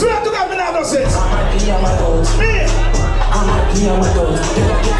santo vai virar vocês. Menino.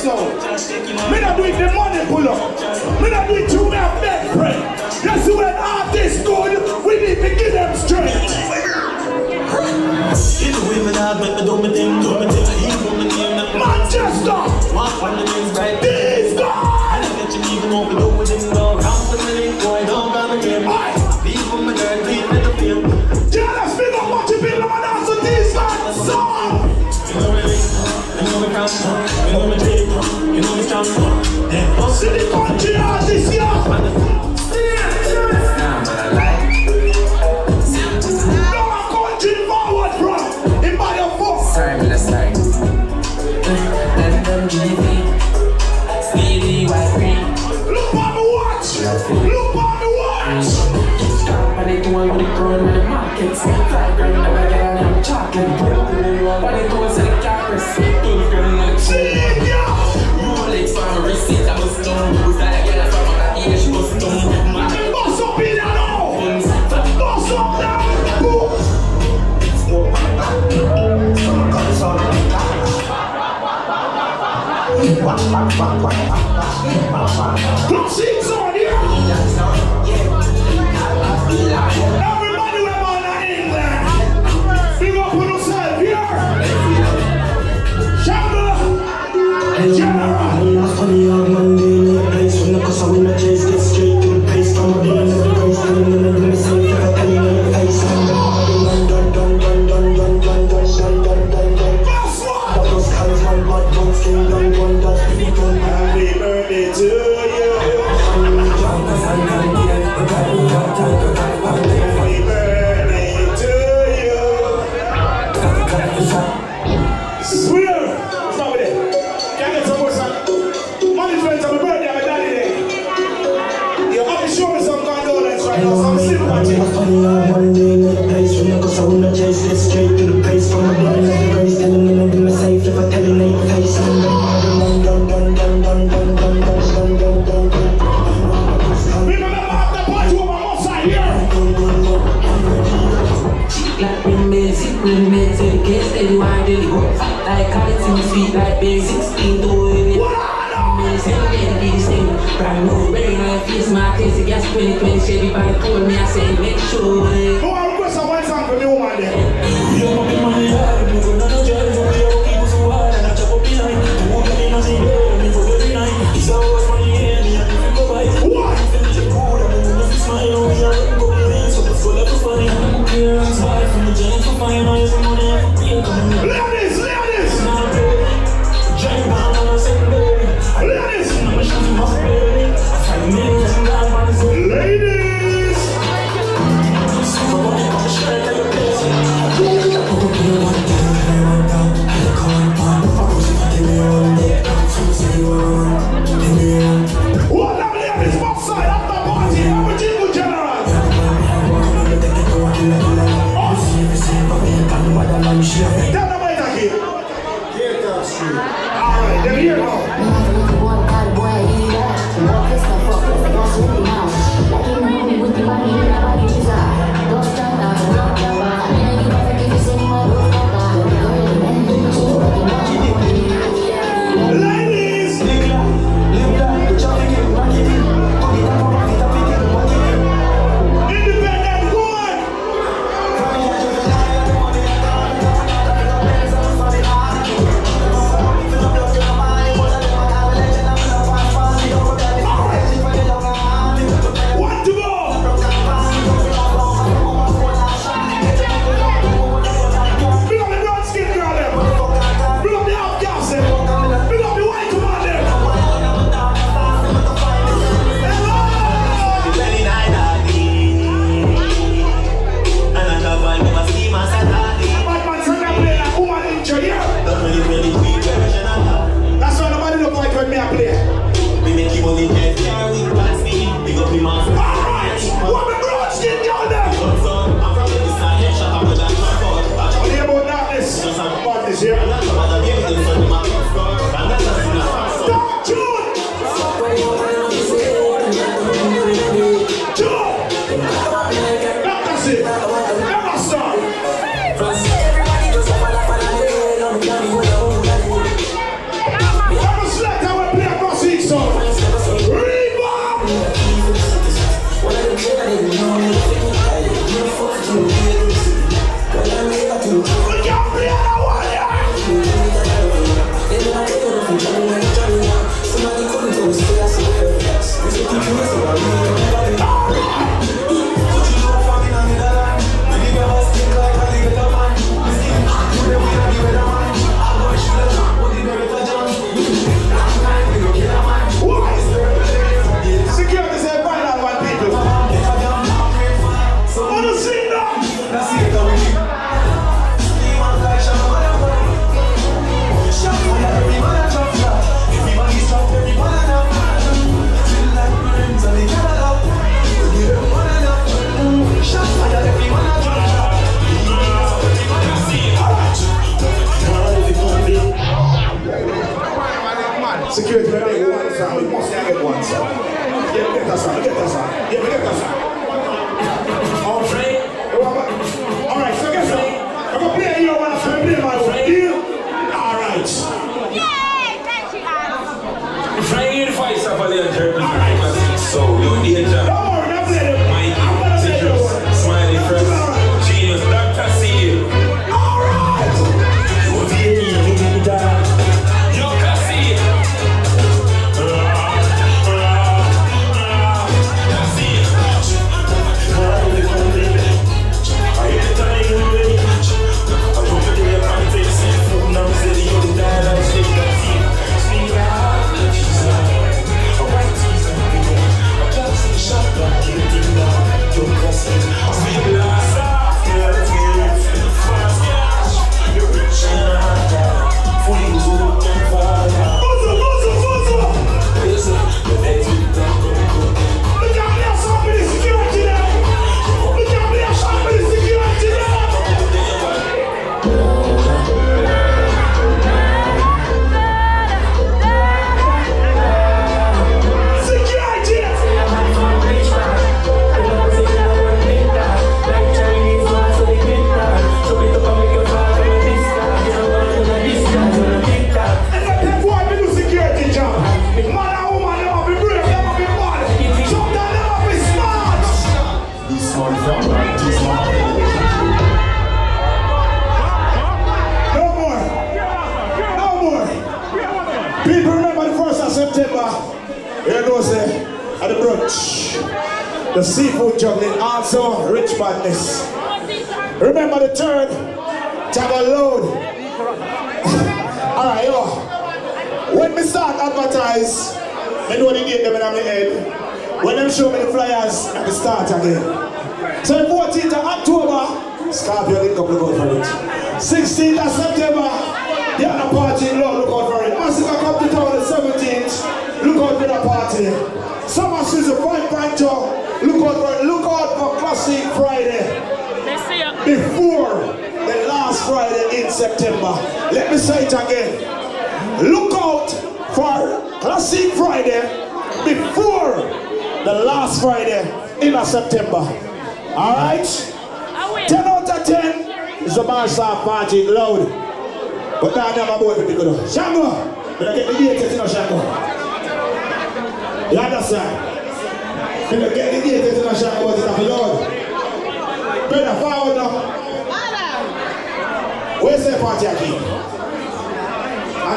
so. Me not doing the money pull up. Me not do it through my bed pray. That's all this good, we need to give them strength. Manchester, Manchester. Come see. say make sure Oh. People remember the 1st of September. You know, say, at the brunch. The seafood juggling, also rich madness. Remember the 3rd, Tagalog. Alright, yo. When we start advertise, I know the date them in my head. When them show me the flyers, I can start again. So 14th of October, Scorpio link up the go for it. 16th of September, the other part. Look out for the party. Summer a bright fighter. Look out for look out for Classic Friday. Before the last Friday in September. Let me say it again. Look out for Classic Friday before the last Friday in September. Alright? 10 out of 10 is a man's party loud. But now I'm about to be good. Shango! Better get the date, you know, Shango. You understand? When I get the date, you know, Shango, what is that loud? Brother, forward now. Where's the party? I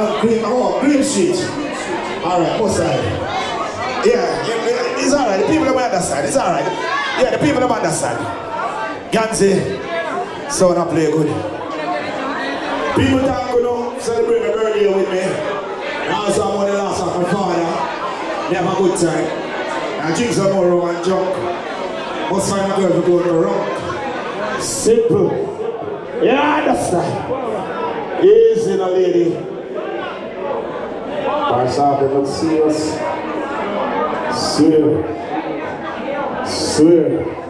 don't green, oh, green sheet. Alright, both side. Yeah, it's alright. The people on the other side, it's alright. Yeah, the people on the other side. Ganzi, so not play good. People talk, you know, celebrate my birthday with me. And also I'm on the last of my father. Have a good time. I drink some more rum and junk. Must find a girl to go on the rock. Simple. Yeah, I understand. Easy, now, lady. Marshall, they look serious. Swear. Swear.